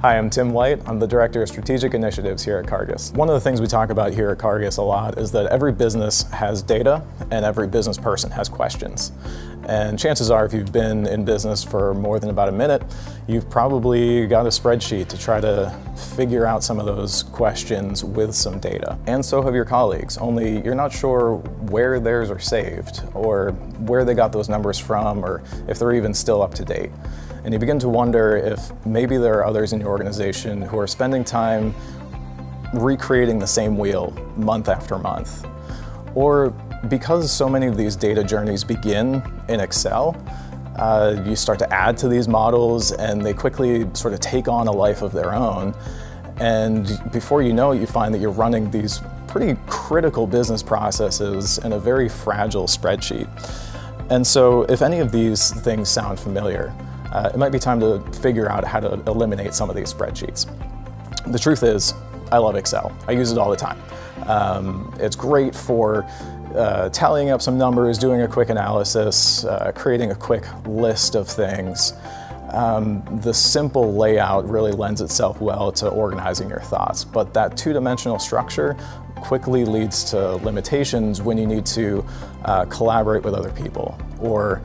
Hi, I'm Tim White. I'm the Director of Strategic Initiatives here at Cargas. One of the things we talk about here at Cargas a lot is that every business has data and every business person has questions. And chances are, if you've been in business for more than about a minute, you've probably got a spreadsheet to try to figure out some of those questions with some data. And so have your colleagues, only you're not sure where theirs are saved or where they got those numbers from or if they're even still up to date. And you begin to wonder if maybe there are others in your organization who are spending time recreating the same wheel month after month. Or because so many of these data journeys begin in Excel, uh, you start to add to these models and they quickly sort of take on a life of their own. And before you know it, you find that you're running these pretty critical business processes in a very fragile spreadsheet. And so if any of these things sound familiar, uh, it might be time to figure out how to eliminate some of these spreadsheets. The truth is, I love Excel. I use it all the time. Um, it's great for uh, tallying up some numbers, doing a quick analysis, uh, creating a quick list of things. Um, the simple layout really lends itself well to organizing your thoughts, but that two-dimensional structure quickly leads to limitations when you need to uh, collaborate with other people or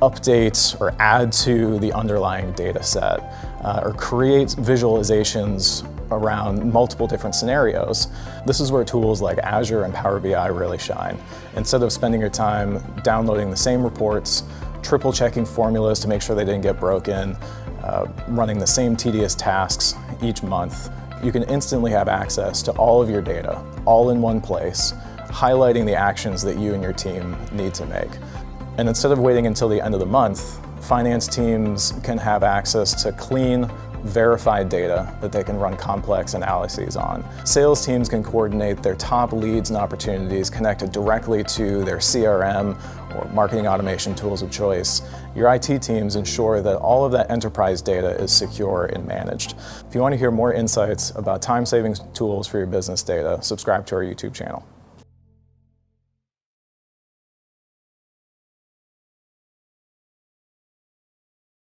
update or add to the underlying data set uh, or create visualizations around multiple different scenarios. This is where tools like Azure and Power BI really shine. Instead of spending your time downloading the same reports, triple checking formulas to make sure they didn't get broken, uh, running the same tedious tasks each month, you can instantly have access to all of your data, all in one place, highlighting the actions that you and your team need to make. And instead of waiting until the end of the month, finance teams can have access to clean, verified data that they can run complex analyses on. Sales teams can coordinate their top leads and opportunities connected directly to their CRM or marketing automation tools of choice. Your IT teams ensure that all of that enterprise data is secure and managed. If you want to hear more insights about time-saving tools for your business data, subscribe to our YouTube channel.